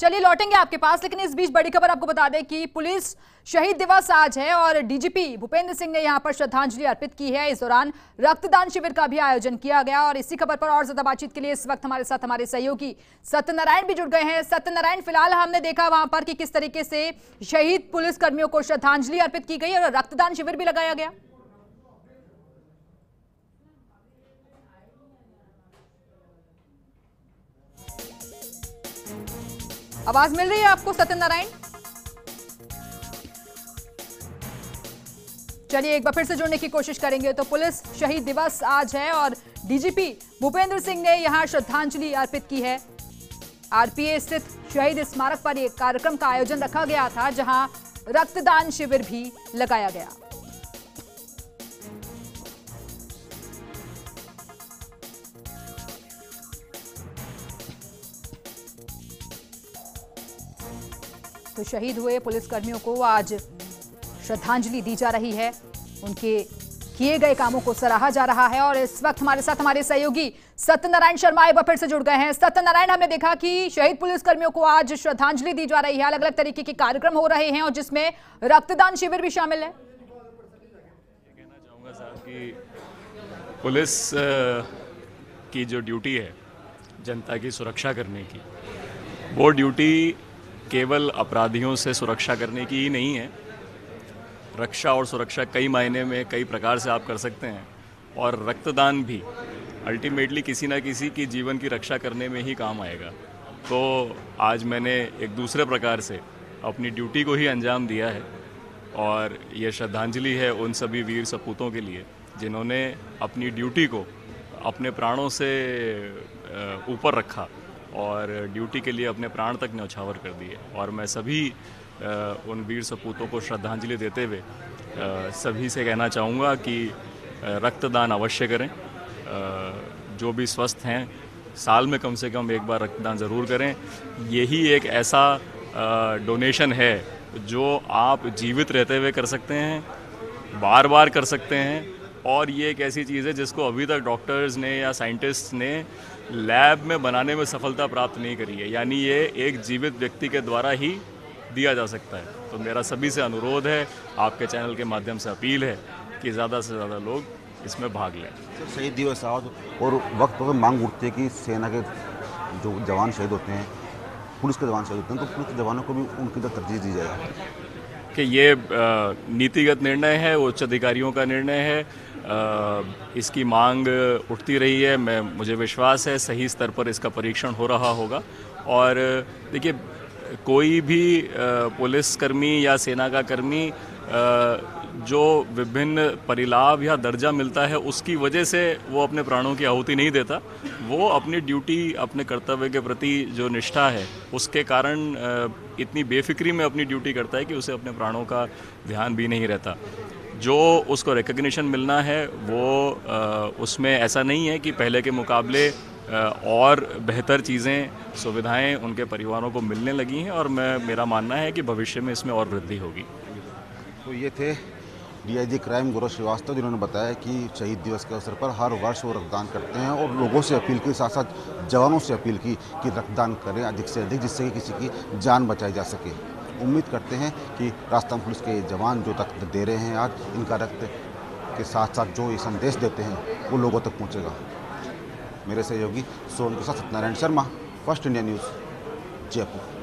चलिए लौटेंगे आपके पास, लेकिन इस बीच बड़ी खबर आपको बता दें कि पुलिस शहीद दिवस आज है और डीजीपी भूपेंद्र सिंह ने यहाँ पर श्रद्धांजलि अर्पित की है। इस दौरान रक्तदान शिविर का भी आयोजन किया गया और इसी खबर पर और ज़्यादा बातचीत के लिए इस वक्त हमारे साथ हमारे सहयोगी सत्यनारायण भी जुड़ गए हैं। सत्यनारायण, फ़िलहाल हमने देखा वहाँ पर कि किस तरीके से शहीद पुलिसकर्मियों को श्रद्धांजलि अर्पित की गई और रक्तदान शिविर भी लगाया गया। आवाज़ मिल रही है आपको, सत्यनारायण? चलिए, एक बार फिर से जुड़ने की कोशिश करेंगे। तो पुलिस शहीद दिवस आज है और डीजीपी भूपेंद्र सिंह ने यहाँ श्रद्धांजलि अर्पित की है। आरपीए स्थित शहीद स्मारक पर एक कार्यक्रम का आयोजन रखा गया था, जहाँ रक्तदान शिविर भी लगाया गया। तो शहीद हुए पुलिसकर्मियों को आज श्रद्धांजलि दी जा रही है। उनके किए गए कामों को सराहा जा रहा है और इस वक्त हमारे साथ हमारे सहयोगी सत्यनारायण शर्मा एक बार फिर से जुड़ गए हैं। सत्यनारायण, हमने देखा कि शहीद पुलिसकर्मियों को आज श्रद्धांजलि दी जा रही है। अलग अलग तरीके के कार्यक्रम हो रहे हैं और जिसमें रक्तदान शिविर भी शामिल है। कि पुलिस की जो ड्यूटी है जनता की सुरक्षा करने की, वो ड्यूटी केवल अपराधियों से सुरक्षा करने की ही नहीं है। रक्षा और सुरक्षा कई मायने में कई प्रकार से आप कर सकते हैं। और रक्तदान भी अल्टीमेटली किसी ना किसी की जीवन की रक्षा करने में ही काम आएगा। तो आज मैंने एक दूसरे प्रकार से अपनी ड्यूटी को ही अंजाम दिया है। और ये श्रद्धांजलि है उन सभी वीर सपूतों के लिए, जिन्होंने अपनी ड्यूटी को अपने प्राणों से ऊपर रखा। और ड्यूटी के लिए अपने प्राण तक न्यौछावर कर दिए। और मैं सभी उन वीर सपूतों को श्रद्धांजलि देते हुए सभी से कहना चाहूँगा कि रक्तदान अवश्य करें। जो भी स्वस्थ हैं, साल में कम से कम एक बार रक्तदान ज़रूर करें। यही एक ऐसा डोनेशन है, जो आप जीवित रहते हुए कर सकते हैं बार बार कर सकते हैं और ये एक ऐसी चीज़ है जिसको अभी तक डॉक्टर्स ने या साइंटिस्ट ने लैब में बनाने में सफलता प्राप्त नहीं करी है। यानी ये एक जीवित व्यक्ति के द्वारा ही दिया जा सकता है। तो मेरा सभी से अनुरोध है आपके चैनल के माध्यम से अपील है कि ज़्यादा से ज़्यादा लोग इसमें भाग लें। शहीद दिवस आज और वक्त पर मांग उठती है कि सेना के जो जवान शहीद होते हैं पुलिस के जवान शहीद होते हैं तो पुलिस के जवानों को भी उनकी तरफ़ तरजीह दी जाए। कि ये नीतिगत निर्णय है उच्च अधिकारियों का निर्णय है इसकी मांग उठती रही है, मैं, मुझे विश्वास है, सही स्तर पर इसका परीक्षण हो रहा होगा। और देखिए कोई भी पुलिसकर्मी या सेना का कर्मी जो विभिन्न परिलाभ या दर्जा मिलता है, उसकी वजह से वो अपने प्राणों की आहुति नहीं देता। वो अपनी ड्यूटी, अपने कर्तव्य के प्रति जो निष्ठा है, उसके कारण इतनी बेफिक्री में अपनी ड्यूटी करता है कि उसे अपने प्राणों का ध्यान भी नहीं रहता। जो उसको रिकग्निशन मिलना है, वो उसमें ऐसा नहीं है कि पहले के मुकाबले और बेहतर चीज़ें, सुविधाएँ उनके परिवारों को मिलने लगी हैं और मैं, मेरा मानना है कि भविष्य में इसमें और वृद्धि होगी। तो ये थे डीआईजी क्राइम गौरव श्रीवास्तव, जिन्होंने बताया कि शहीद दिवस के अवसर पर हर वर्ष वो रक्तदान करते हैं और लोगों से अपील की साथ साथ जवानों से अपील की कि रक्तदान करें अधिक से अधिक, जिससे कि किसी की जान बचाई जा सके। उम्मीद करते हैं कि राजस्थान पुलिस के जवान जो रक्त दे रहे हैं आज, इनका रक्त के साथ साथ जो ये संदेश देते हैं, वो लोगों तक पहुँचेगा। मेरे सहयोगी सोन के साथ Satyanarayan Sharma First India News Jaipur.